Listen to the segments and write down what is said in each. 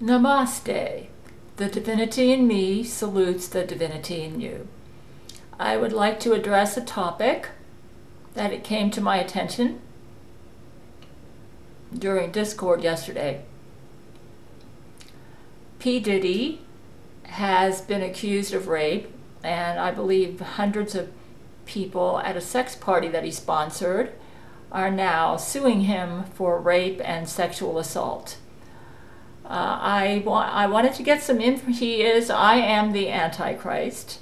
Namaste. The divinity in me salutes the divinity in you. I would like to address a topic that it came to my attention during Discord yesterday. P. Diddy has been accused of rape, and I believe hundreds of people at a sex party that he sponsored are now suing him for rape and sexual assault. Uh, I, wa- I wanted to get some info. He is, I am the Antichrist.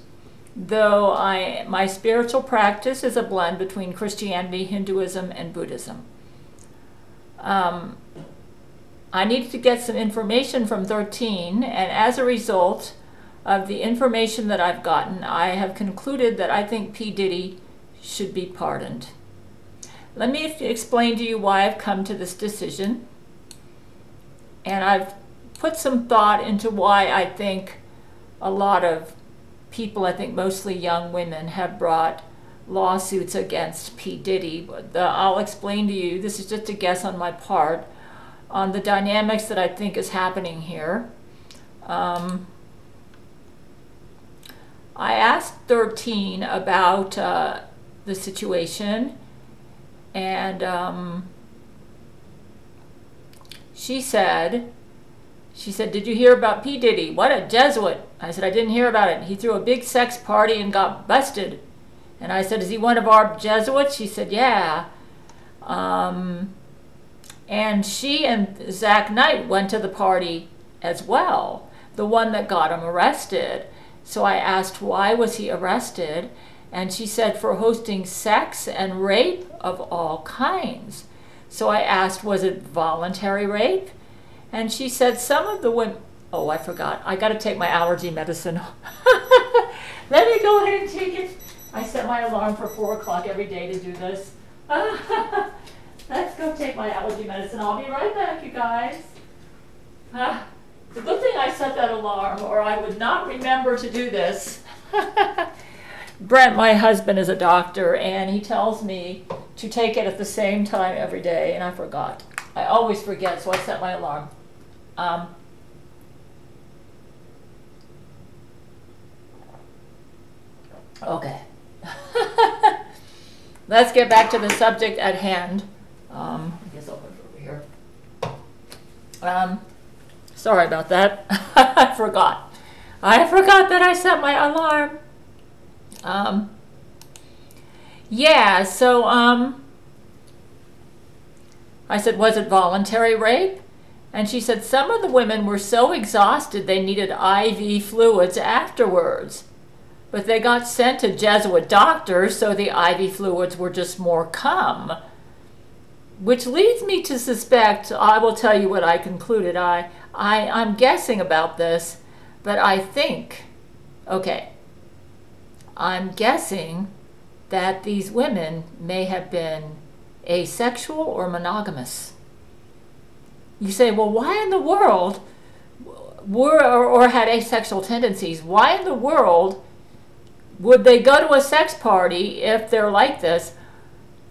Though I, my spiritual practice is a blend between Christianity, Hinduism, and Buddhism. Um, I needed to get some information from 13, and as a result of the information that I've gotten, I have concluded that I think P. Diddy should be pardoned. Let me explain to you why I've come to this decision. And I've put some thought into why I think a lot of people, I think mostly young women, have brought lawsuits against P. Diddy. I'll explain to you, this is just a guess on my part, on the dynamics that I think is happening here. Um, I asked 13 about uh, the situation, and um, she said, she said, Did you hear about P. Diddy? What a Jesuit. I said, I didn't hear about it. He threw a big sex party and got busted. And I said, Is he one of our Jesuits? She said, Yeah. Um, and she and Zach Knight went to the party as well, the one that got him arrested. So I asked, Why was he arrested? And she said, For hosting sex and rape of all kinds. So I asked, Was it voluntary rape? And she said, Some of the women, oh, I forgot. I got to take my allergy medicine. Let me go ahead and take it. I set my alarm for 4 o'clock every day to do this. Let's go take my allergy medicine. I'll be right back, you guys. The good thing I set that alarm, or I would not remember to do this. Brent, my husband, is a doctor, and he tells me to take it at the same time every day, and I forgot. I always forget, so I set my alarm. Um, okay. Let's get back to the subject at hand. Um, I guess I'll put it over here. Um, sorry about that. I forgot. I forgot that I set my alarm. Um, yeah, so um, I said, was it voluntary rape? And she said some of the women were so exhausted they needed IV fluids afterwards. But they got sent to Jesuit doctors, so the IV fluids were just more cum. Which leads me to suspect, I will tell you what I concluded. I, I, I'm guessing about this, but I think, okay, I'm guessing that these women may have been asexual or monogamous. You say, well, why in the world were or, or had asexual tendencies? Why in the world would they go to a sex party if they're like this?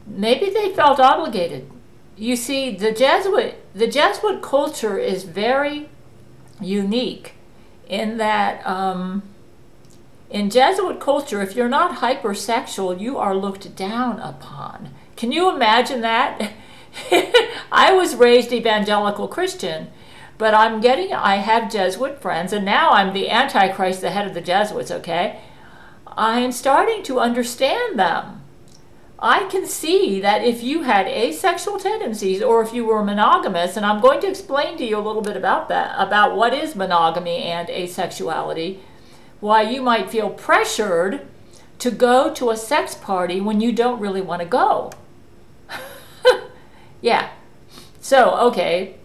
Maybe they felt obligated. You see, the Jesuit the Jesuit culture is very unique in that um, in Jesuit culture, if you're not hypersexual, you are looked down upon. Can you imagine that? I was raised evangelical Christian, but I'm getting, I have Jesuit friends, and now I'm the Antichrist, the head of the Jesuits, okay? I'm starting to understand them. I can see that if you had asexual tendencies or if you were monogamous, and I'm going to explain to you a little bit about that, about what is monogamy and asexuality, why you might feel pressured to go to a sex party when you don't really want to go. yeah. So, okay.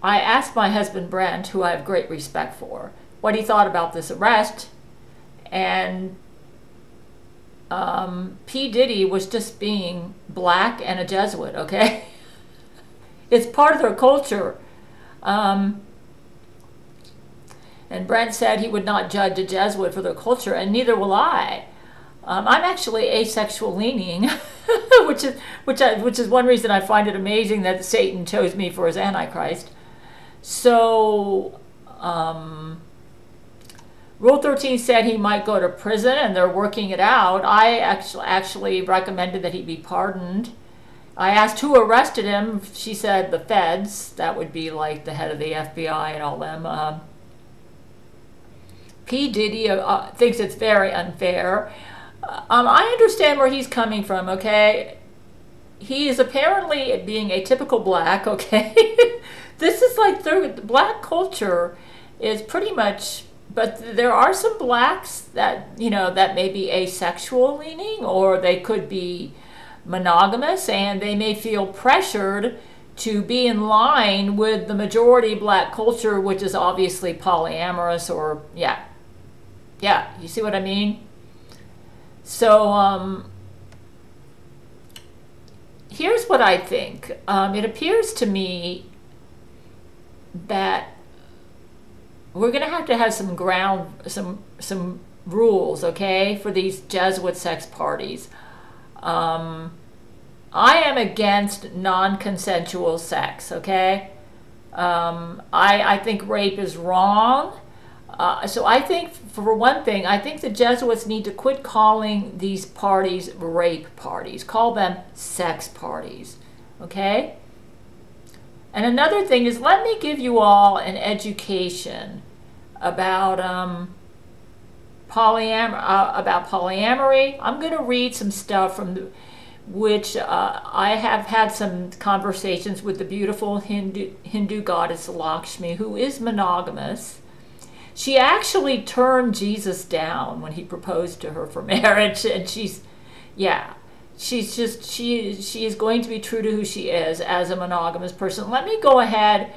I asked my husband Brent, who I have great respect for, what he thought about this arrest. And um, P. Diddy was just being black and a Jesuit, okay? it's part of their culture. Um, and Brent said he would not judge a Jesuit for their culture, and neither will I. Um, I'm actually asexual leaning, which is which I, which is one reason I find it amazing that Satan chose me for his antichrist. So, um, Rule 13 said he might go to prison and they're working it out. I actually, actually recommended that he be pardoned. I asked who arrested him. She said the feds. That would be like the head of the FBI and all them. Uh, P. Diddy uh, uh, thinks it's very unfair. Um, I understand where he's coming from, okay? He is apparently being a typical black, okay? this is like the black culture is pretty much but there are some blacks that you know that may be asexual leaning or they could be monogamous and they may feel pressured to be in line with the majority black culture which is obviously polyamorous or yeah yeah you see what i mean so um here's what i think um, it appears to me that we're going to have to have some ground, some some rules, okay, for these Jesuit sex parties. Um, I am against non-consensual sex, okay? Um, I, I think rape is wrong. Uh, so I think, for one thing, I think the Jesuits need to quit calling these parties rape parties. Call them sex parties, okay? And another thing is, let me give you all an education about um, polyam uh, about polyamory. I'm going to read some stuff from the, which uh, I have had some conversations with the beautiful Hindu Hindu goddess Lakshmi, who is monogamous. She actually turned Jesus down when he proposed to her for marriage, and she's, yeah, she's just she she is going to be true to who she is as a monogamous person. Let me go ahead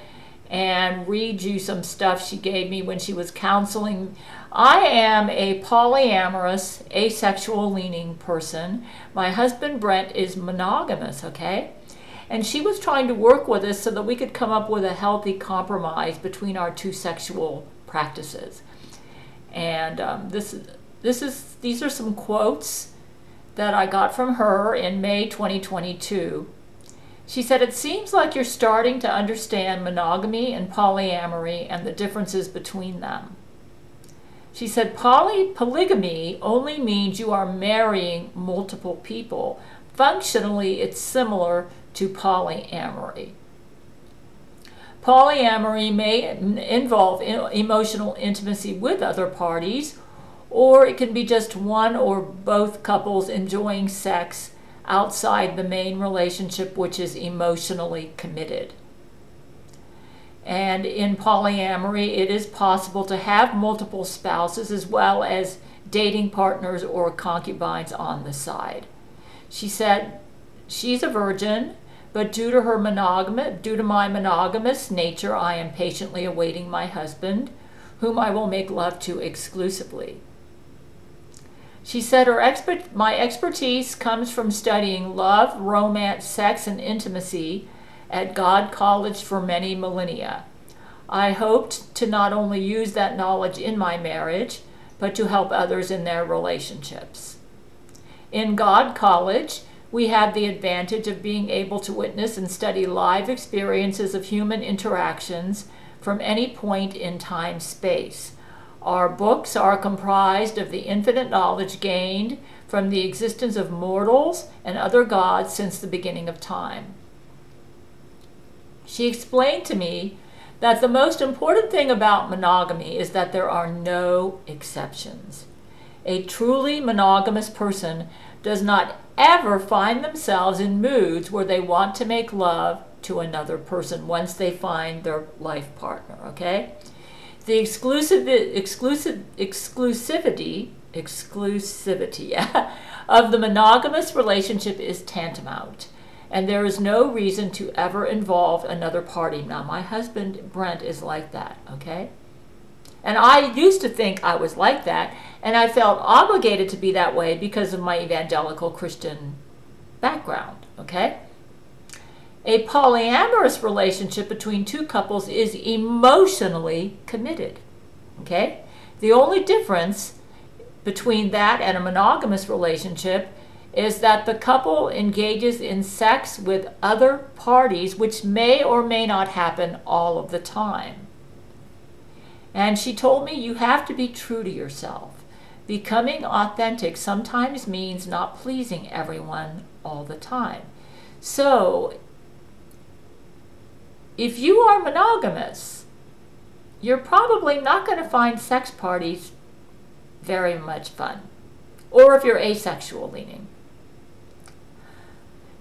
and read you some stuff she gave me when she was counseling. I am a polyamorous, asexual leaning person. My husband Brent is monogamous, okay? And she was trying to work with us so that we could come up with a healthy compromise between our two sexual practices. And um, this, this is, these are some quotes that I got from her in May 2022. She said, It seems like you're starting to understand monogamy and polyamory and the differences between them. She said, Poly polygamy only means you are marrying multiple people. Functionally, it's similar to polyamory. Polyamory may involve emotional intimacy with other parties or it can be just one or both couples enjoying sex outside the main relationship, which is emotionally committed. And in polyamory, it is possible to have multiple spouses as well as dating partners or concubines on the side. She said she's a virgin, but due to her monogamous, due to my monogamous nature, I am patiently awaiting my husband, whom I will make love to exclusively. She said her expert, my expertise comes from studying love, romance, sex, and intimacy at God College for many millennia. I hoped to not only use that knowledge in my marriage, but to help others in their relationships. In God College, we have the advantage of being able to witness and study live experiences of human interactions from any point in time space our books are comprised of the infinite knowledge gained from the existence of mortals and other gods since the beginning of time. She explained to me that the most important thing about monogamy is that there are no exceptions. A truly monogamous person does not ever find themselves in moods where they want to make love to another person once they find their life partner, okay? The exclusive, exclusive, exclusivity, exclusivity yeah, of the monogamous relationship is tantamount, and there is no reason to ever involve another party. Now, my husband Brent is like that, okay? And I used to think I was like that, and I felt obligated to be that way because of my evangelical Christian background, okay? A polyamorous relationship between two couples is emotionally committed. Okay? The only difference between that and a monogamous relationship is that the couple engages in sex with other parties, which may or may not happen all of the time. And she told me you have to be true to yourself. Becoming authentic sometimes means not pleasing everyone all the time. So, if you are monogamous, you're probably not going to find sex parties very much fun. Or if you're asexual leaning.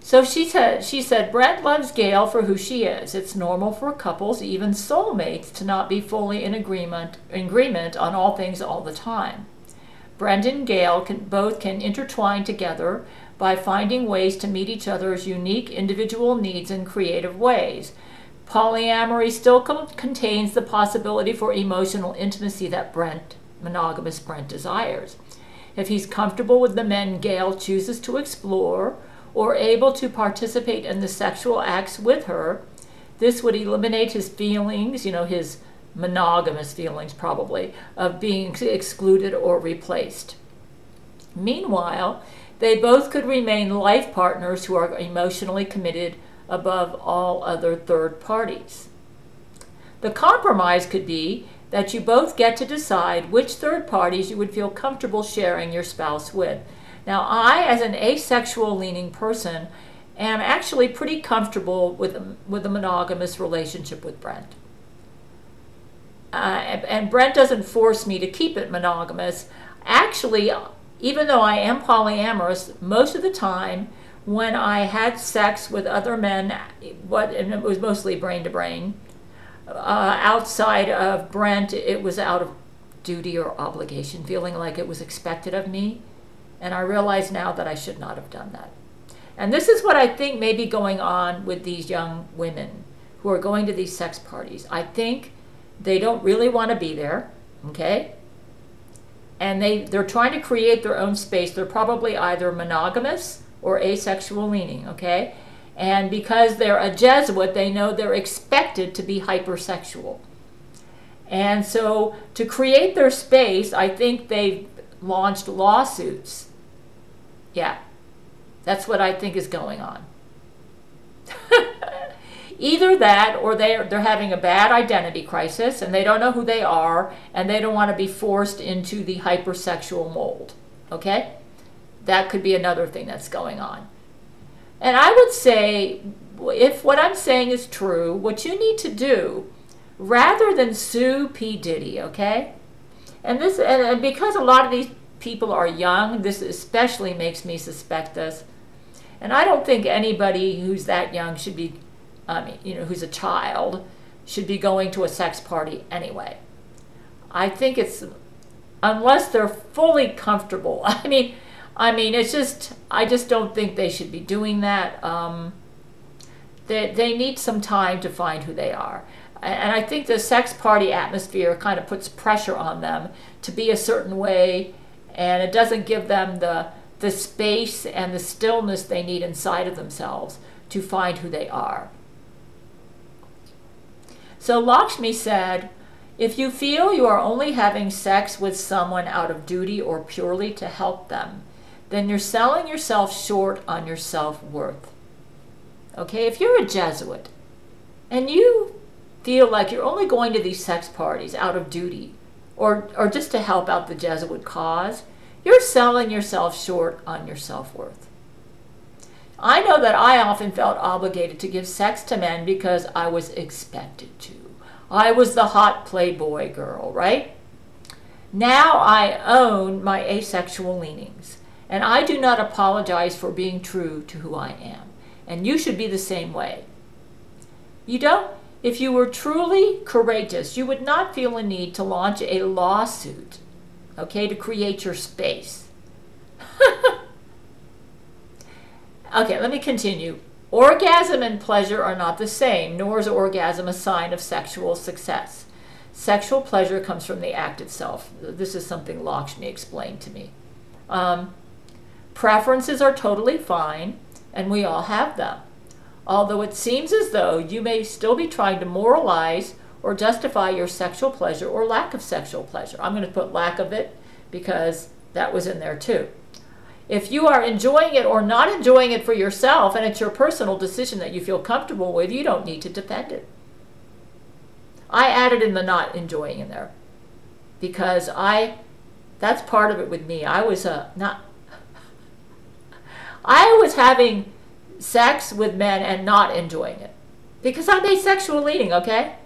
So she said, she said, Brent loves Gail for who she is. It's normal for couples, even soulmates, to not be fully in agreement, agreement on all things all the time. Brent and Gail can, both can intertwine together by finding ways to meet each other's unique individual needs in creative ways. Polyamory still contains the possibility for emotional intimacy that Brent, monogamous Brent, desires. If he's comfortable with the men Gail chooses to explore, or able to participate in the sexual acts with her, this would eliminate his feelings, you know, his monogamous feelings probably, of being excluded or replaced. Meanwhile, they both could remain life partners who are emotionally committed above all other third parties. The compromise could be that you both get to decide which third parties you would feel comfortable sharing your spouse with. Now, I, as an asexual leaning person, am actually pretty comfortable with, with a monogamous relationship with Brent. Uh, and Brent doesn't force me to keep it monogamous. Actually, even though I am polyamorous, most of the time when I had sex with other men, what and it was mostly brain to brain, uh, outside of Brent, it was out of duty or obligation, feeling like it was expected of me. And I realize now that I should not have done that. And this is what I think may be going on with these young women who are going to these sex parties. I think they don't really want to be there, okay? And they, they're trying to create their own space. They're probably either monogamous or asexual leaning, okay? And because they're a Jesuit, they know they're expected to be hypersexual. And so to create their space, I think they've launched lawsuits yeah, that's what I think is going on. Either that or they're, they're having a bad identity crisis and they don't know who they are and they don't want to be forced into the hypersexual mold. Okay? That could be another thing that's going on. And I would say, if what I'm saying is true, what you need to do, rather than sue P. Diddy, okay? And this, and because a lot of these people are young, this especially makes me suspect this. And I don't think anybody who's that young should be, mean, you know, who's a child, should be going to a sex party anyway. I think it's, unless they're fully comfortable. I mean, I mean, it's just, I just don't think they should be doing that. Um, they, they need some time to find who they are. And I think the sex party atmosphere kind of puts pressure on them to be a certain way and it doesn't give them the the space and the stillness they need inside of themselves to find who they are. So Lakshmi said, if you feel you are only having sex with someone out of duty or purely to help them, then you're selling yourself short on your self worth. Okay, if you're a Jesuit and you feel like you're only going to these sex parties out of duty or, or just to help out the Jesuit cause, you're selling yourself short on your self worth. I know that I often felt obligated to give sex to men because I was expected to. I was the hot playboy girl, right? Now I own my asexual leanings, and I do not apologize for being true to who I am. And you should be the same way. You don't if you were truly courageous, you would not feel a need to launch a lawsuit, okay, to create your space. okay, let me continue. Orgasm and pleasure are not the same, nor is orgasm a sign of sexual success. Sexual pleasure comes from the act itself. This is something Lakshmi explained to me. Um, preferences are totally fine, and we all have them although it seems as though you may still be trying to moralize or justify your sexual pleasure or lack of sexual pleasure. I'm going to put lack of it because that was in there too. If you are enjoying it or not enjoying it for yourself, and it's your personal decision that you feel comfortable with, you don't need to defend it. I added in the not enjoying in there because I, that's part of it with me. I was uh, not, I was having sex with men and not enjoying it because I'm asexual leading, okay?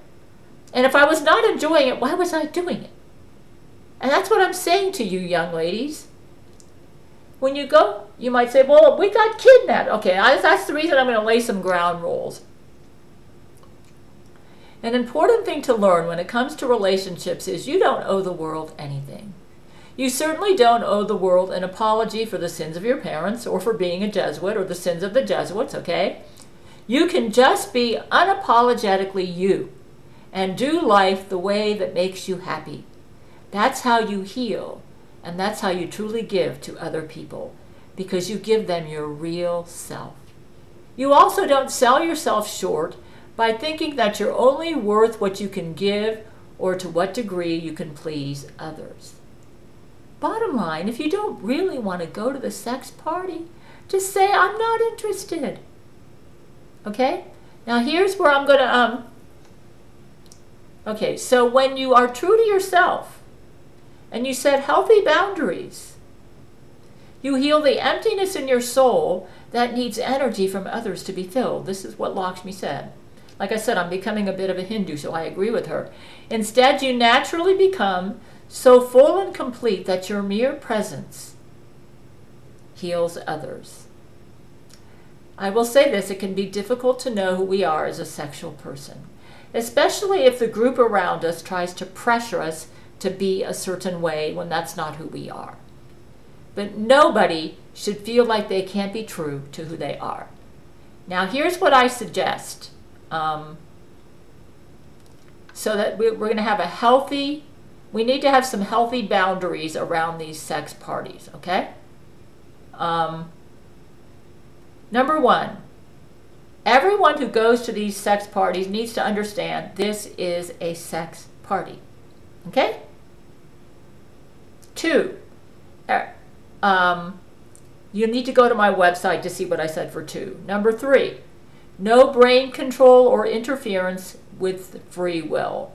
And if I was not enjoying it, why was I doing it? And that's what I'm saying to you, young ladies. When you go, you might say, well, we got kidnapped. Okay, that's the reason I'm going to lay some ground rules. An important thing to learn when it comes to relationships is you don't owe the world anything. You certainly don't owe the world an apology for the sins of your parents or for being a Jesuit or the sins of the Jesuits, okay? You can just be unapologetically you and do life the way that makes you happy. That's how you heal, and that's how you truly give to other people, because you give them your real self. You also don't sell yourself short by thinking that you're only worth what you can give or to what degree you can please others. Bottom line, if you don't really want to go to the sex party, just say, I'm not interested. Okay? Now here's where I'm going to, um, okay, so when you are true to yourself and you set healthy boundaries, you heal the emptiness in your soul that needs energy from others to be filled. This is what Lakshmi said. Like I said, I'm becoming a bit of a Hindu, so I agree with her. Instead, you naturally become so full and complete that your mere presence heals others. I will say this it can be difficult to know who we are as a sexual person, especially if the group around us tries to pressure us to be a certain way when that's not who we are. But nobody should feel like they can't be true to who they are. Now, here's what I suggest um, so that we're, we're going to have a healthy, we need to have some healthy boundaries around these sex parties, okay? Um, number one, everyone who goes to these sex parties needs to understand this is a sex party, okay? Two, er, um, you need to go to my website to see what I said for two. Number three, no brain control or interference with free will.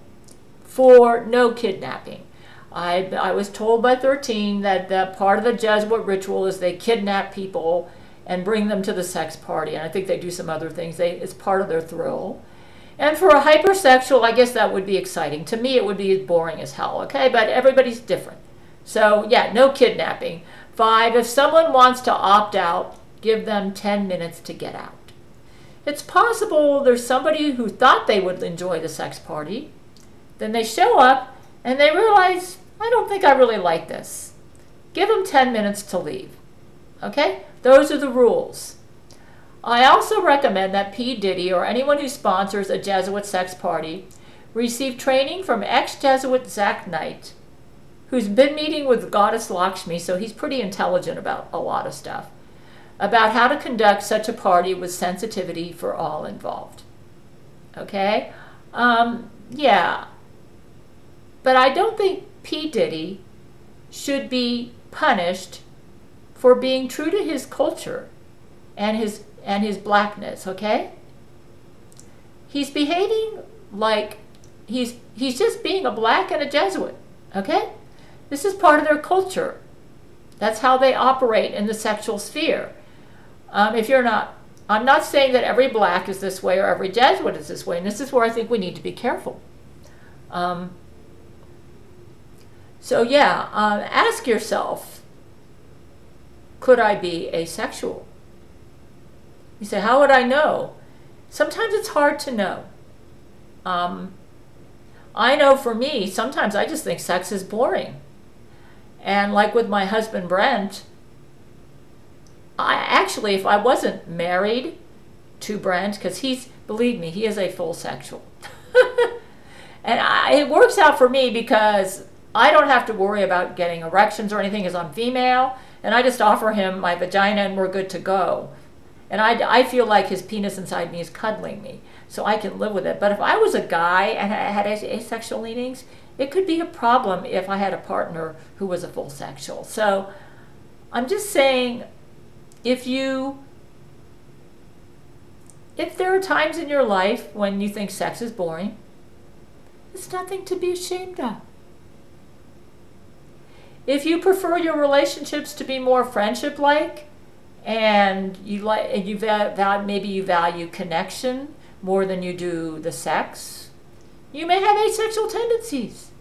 Four, no kidnapping. I, I was told by 13 that the part of the Jesuit ritual is they kidnap people and bring them to the sex party. And I think they do some other things. They, it's part of their thrill. And for a hypersexual, I guess that would be exciting. To me, it would be as boring as hell, okay? But everybody's different. So, yeah, no kidnapping. Five, if someone wants to opt out, give them 10 minutes to get out. It's possible there's somebody who thought they would enjoy the sex party. Then they show up and they realize, I don't think I really like this. Give them 10 minutes to leave. Okay? Those are the rules. I also recommend that P. Diddy or anyone who sponsors a Jesuit sex party receive training from ex-Jesuit Zach Knight, who's been meeting with Goddess Lakshmi, so he's pretty intelligent about a lot of stuff about how to conduct such a party with sensitivity for all involved. Okay? Um, yeah. But I don't think P. Diddy should be punished for being true to his culture and his and his blackness, okay? He's behaving like he's he's just being a black and a Jesuit, okay? This is part of their culture. That's how they operate in the sexual sphere. Um, if you're not, I'm not saying that every black is this way or every Jesuit is this way, and this is where I think we need to be careful. Um, so yeah, um, ask yourself, could I be asexual? You say, how would I know? Sometimes it's hard to know. Um, I know for me, sometimes I just think sex is boring. And like with my husband Brent, I actually, if I wasn't married to Brent, because he's, believe me, he is a full sexual. and I, it works out for me because I don't have to worry about getting erections or anything because I'm female, and I just offer him my vagina and we're good to go. And I, I feel like his penis inside me is cuddling me, so I can live with it. But if I was a guy and I had asexual leanings, it could be a problem if I had a partner who was a full sexual. So I'm just saying if you if there are times in your life when you think sex is boring, it's nothing to be ashamed of. If you prefer your relationships to be more friendship like, and you like and you value, maybe you value connection more than you do the sex, you may have asexual tendencies.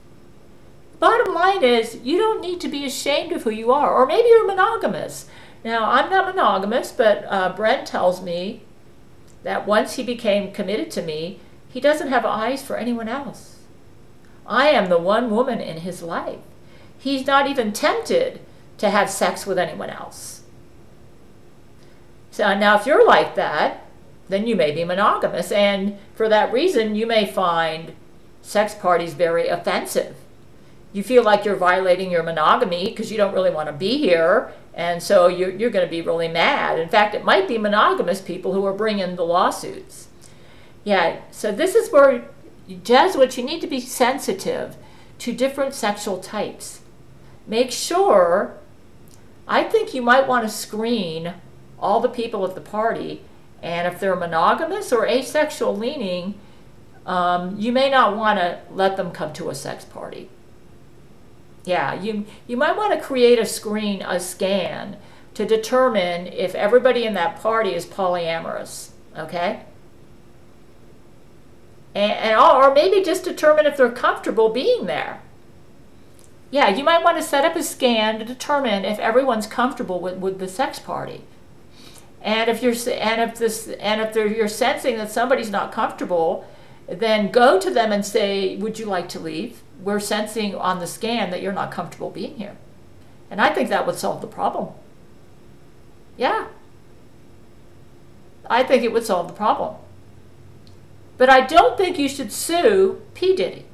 Bottom line is, you don't need to be ashamed of who you are, or maybe you're monogamous. Now, I'm not monogamous, but uh, Brent tells me that once he became committed to me, he doesn't have eyes for anyone else. I am the one woman in his life. He's not even tempted to have sex with anyone else. So now if you're like that, then you may be monogamous. And for that reason, you may find sex parties very offensive. You feel like you're violating your monogamy because you don't really want to be here. And so you're, you're going to be really mad. In fact, it might be monogamous people who are bringing the lawsuits. Yeah, so this is where Jesuits, you need to be sensitive to different sexual types. Make sure, I think you might want to screen all the people at the party, and if they're monogamous or asexual leaning, um, you may not want to let them come to a sex party. Yeah, you, you might want to create a screen, a scan, to determine if everybody in that party is polyamorous, okay? And, and, or maybe just determine if they're comfortable being there. Yeah, you might want to set up a scan to determine if everyone's comfortable with, with the sex party. And if you're and if this and if you're sensing that somebody's not comfortable, then go to them and say, "Would you like to leave?" We're sensing on the scan that you're not comfortable being here. And I think that would solve the problem. Yeah. I think it would solve the problem. But I don't think you should sue P. Diddy.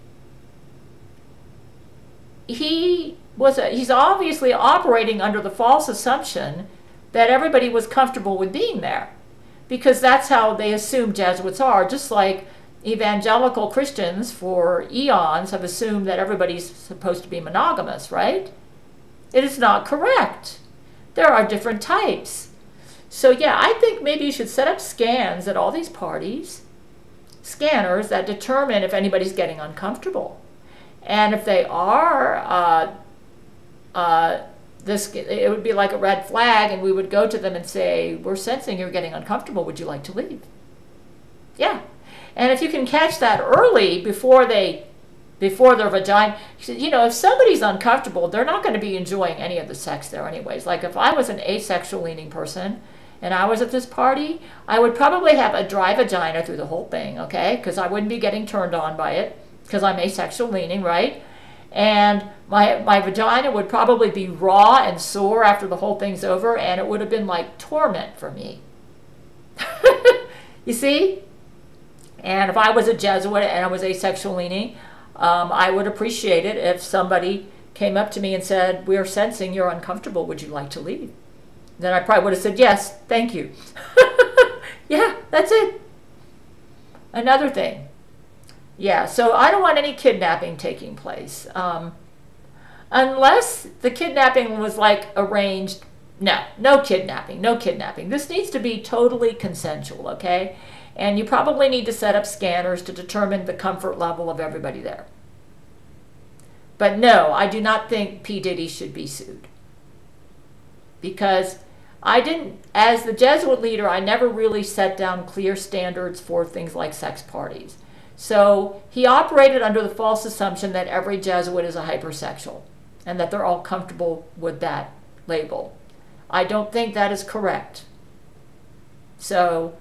He was a, he's obviously operating under the false assumption that everybody was comfortable with being there because that's how they assume Jesuits are, just like evangelical Christians for eons have assumed that everybody's supposed to be monogamous, right? It is not correct. There are different types. So, yeah, I think maybe you should set up scans at all these parties scanners that determine if anybody's getting uncomfortable. And if they are, uh, uh, this it would be like a red flag, and we would go to them and say, "We're sensing you're getting uncomfortable. Would you like to leave?" Yeah, and if you can catch that early before they, before their vagina, you know, if somebody's uncomfortable, they're not going to be enjoying any of the sex there, anyways. Like if I was an asexual leaning person and I was at this party, I would probably have a dry vagina through the whole thing, okay? Because I wouldn't be getting turned on by it because I'm asexual leaning, right? And my, my vagina would probably be raw and sore after the whole thing's over, and it would have been like torment for me. you see? And if I was a Jesuit and I was asexual leaning, um, I would appreciate it if somebody came up to me and said, We're sensing you're uncomfortable. Would you like to leave? then I probably would have said, yes, thank you. yeah, that's it. Another thing. Yeah, so I don't want any kidnapping taking place. Um, unless the kidnapping was like arranged. No, no kidnapping, no kidnapping. This needs to be totally consensual, okay? And you probably need to set up scanners to determine the comfort level of everybody there. But no, I do not think P. Diddy should be sued. Because I didn't, as the Jesuit leader, I never really set down clear standards for things like sex parties. So he operated under the false assumption that every Jesuit is a hypersexual and that they're all comfortable with that label. I don't think that is correct. So,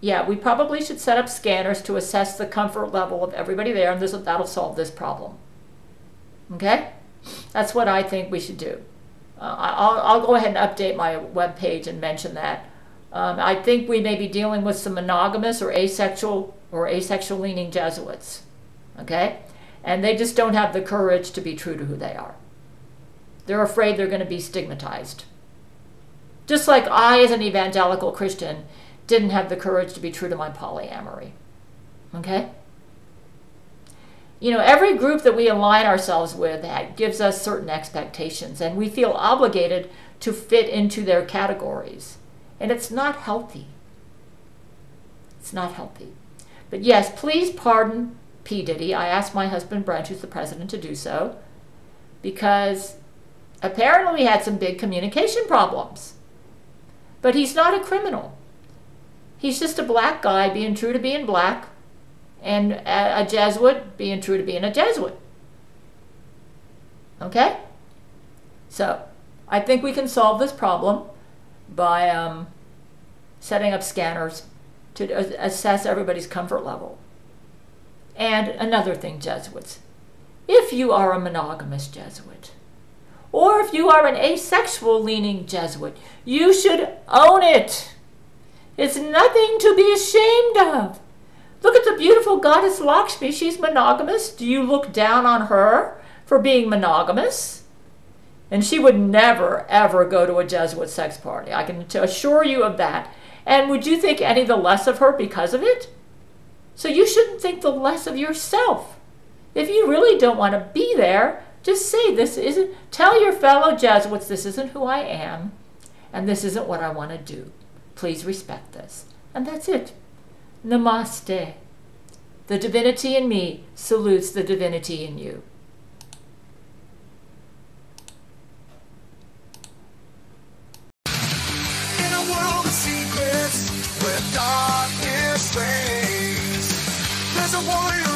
yeah, we probably should set up scanners to assess the comfort level of everybody there, and this, that'll solve this problem. Okay? That's what I think we should do. Uh, I'll, I'll go ahead and update my web page and mention that. Um, I think we may be dealing with some monogamous or asexual or asexual leaning Jesuits. Okay? And they just don't have the courage to be true to who they are. They're afraid they're going to be stigmatized. Just like I, as an evangelical Christian, didn't have the courage to be true to my polyamory. Okay? you know, every group that we align ourselves with gives us certain expectations, and we feel obligated to fit into their categories. And it's not healthy. It's not healthy. But yes, please pardon P. Diddy. I asked my husband Brent, who's the president, to do so because apparently we had some big communication problems. But he's not a criminal. He's just a black guy being true to being black and a, a Jesuit being true to being a Jesuit. Okay? So, I think we can solve this problem by um, setting up scanners to assess everybody's comfort level. And another thing, Jesuits, if you are a monogamous Jesuit, or if you are an asexual leaning Jesuit, you should own it. It's nothing to be ashamed of. Look at the beautiful goddess Lakshmi. She's monogamous. Do you look down on her for being monogamous? And she would never, ever go to a Jesuit sex party. I can assure you of that. And would you think any the less of her because of it? So you shouldn't think the less of yourself. If you really don't want to be there, just say this isn't, tell your fellow Jesuits this isn't who I am, and this isn't what I want to do. Please respect this. And that's it. Namaste. The divinity in me salutes the divinity in you. Where darkness reigns, there's a warrior